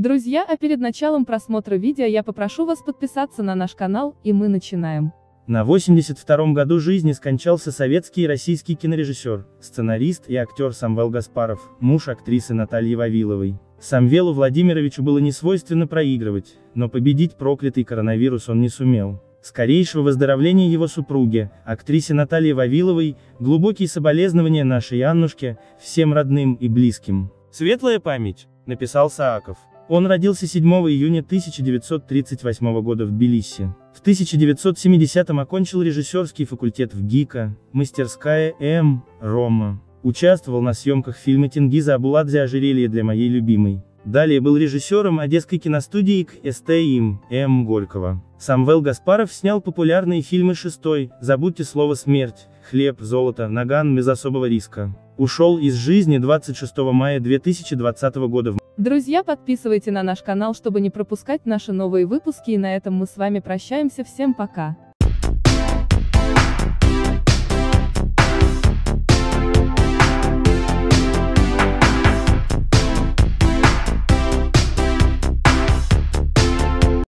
Друзья, а перед началом просмотра видео я попрошу вас подписаться на наш канал, и мы начинаем. На 82-м году жизни скончался советский и российский кинорежиссер, сценарист и актер Самвел Гаспаров, муж актрисы Натальи Вавиловой. Самвелу Владимировичу было несвойственно проигрывать, но победить проклятый коронавирус он не сумел. Скорейшего выздоровления его супруге, актрисе Наталье Вавиловой, глубокие соболезнования нашей Аннушке, всем родным и близким. Светлая память, написал Сааков. Он родился 7 июня 1938 года в Тбилиси. В 1970-м окончил режиссерский факультет в ГИКа, мастерская М. Рома. Участвовал на съемках фильма Тенгиза Абуладзе «Ожерелье для моей любимой». Далее был режиссером Одесской киностудии к СТИМ М. Горького. Самвел Гаспаров снял популярные фильмы «Шестой», «Забудьте слово смерть», «Хлеб», «Золото», «Наган» без особого риска. Ушел из жизни 26 мая 2020 года в Друзья, подписывайте на наш канал, чтобы не пропускать наши новые выпуски и на этом мы с вами прощаемся, всем пока.